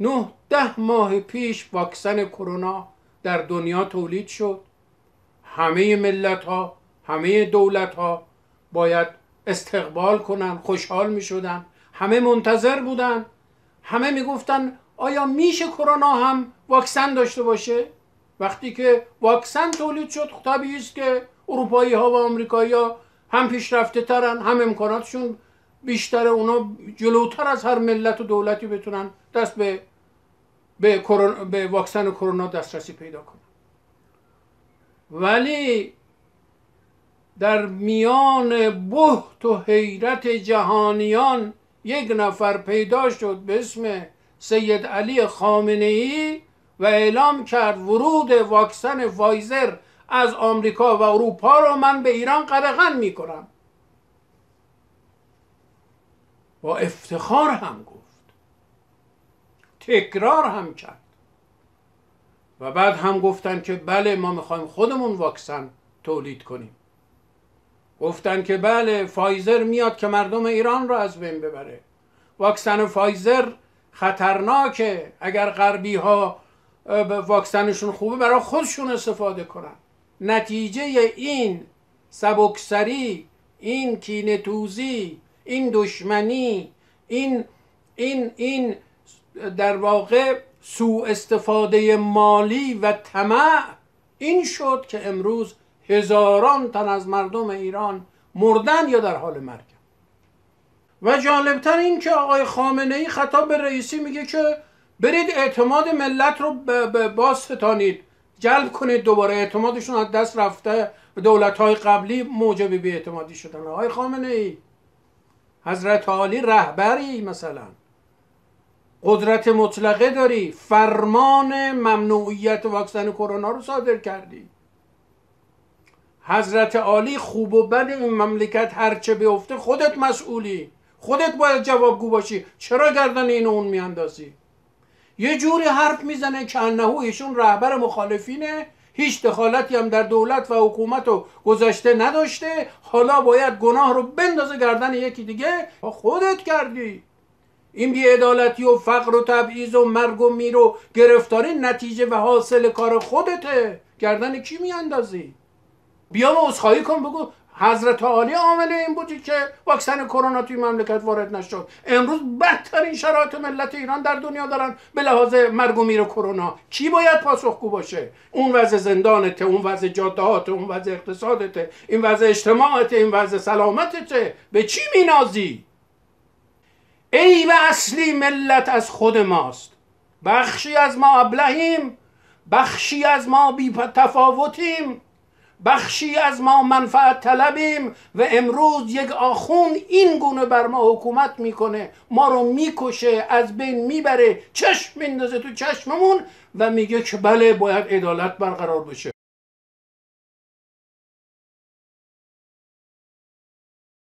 نه ده ماه پیش واکسن کرونا در دنیا تولید شد. همه ملت ها همه دولت ها باید استقبال کنن خوشحال می شدن همه منتظر بودن. همه می گفتن آیا میشه کرونا هم واکسن داشته باشه؟ وقتی که واکسن تولید شد خب طبیعی است که اروپایی ها و آمریکایی ها هم پیشرفته ترن هم امکاناتشون بیشتر اونا جلوتر از هر ملت و دولتی بتونن دست به به, به واکسن کرونا دسترسی پیدا کنن. ولی در میان بحت و حیرت جهانیان یک نفر پیدا شد به اسم سید علی خامنه ای و اعلام کرد ورود واکسن فایزر از آمریکا و اروپا رو من به ایران قدغن می‌کنم. با افتخار هم گفت. تکرار هم کرد. و بعد هم گفتن که بله ما می‌خوایم خودمون واکسن تولید کنیم. گفتن که بله فایزر میاد که مردم ایران رو از بین ببره. واکسن فایزر خطرناکه. اگر غربی ها واکسنشون خوبه برای خودشون استفاده کنن. نتیجه این سبکسری این کینتوزی این دشمنی این این این در واقع سوء استفاده مالی و طمع این شد که امروز هزاران تن از مردم ایران مردن یا در حال مرگ. و جالبتر این که آقای خامنه ای خطاب به رئیسی میگه که برید اعتماد ملت رو باز ستانید. جلب کنید دوباره. اعتمادشون از دست رفته. و دولت های قبلی موجب بی اعتمادی شدن. آقای خامنه ای حضرت عالی رهبری مثلا. قدرت مطلقه داری فرمان ممنوعیت واکسن کرونا رو صادر کردی. حضرت عالی خوب و بد این مملکت هرچه بیفته خودت مسئولی. خودت باید جوابگو باشی. چرا گردن این اون میاندازی؟ یه جوری حرف می‌زنه که انهو ایشون رهبر مخالفینه. هیچ دخالتی هم در دولت و حکومت و گذشته نداشته. حالا باید گناه رو بندازه گردن یکی دیگه. خودت کردی. این بیعدالتی و فقر و تبعیض و مرگ و میر و گرفتاری نتیجه و حاصل کار خودته. گردن کی میاندازی؟ بیا و عذرخواهی کن بگو حضرت عالی عامل این بودی که واکسن کرونا توی مملکت وارد نشد. امروز بدترین شرایط ملت ایران در دنیا دارن به لحاظ مرگ و میر کرونا. کی باید پاسخگو باشه؟ اون وضع زندانته اون وضع جادهات اون وضع اقتصادته این وضع اجتماعته این وضع سلامتته به چی مینازی؟ ای و اصلی ملت از خود ماست. بخشی از ما ابلهیم بخشی از ما بی تفاوتیم بخشی از ما منفعت طلبیم و امروز یک آخون این گونه بر ما حکومت می‌کنه. ما رو می‌کشه از بین می‌بره. چشم میندازه تو چشممون و میگه که بله باید عدالت برقرار بشه.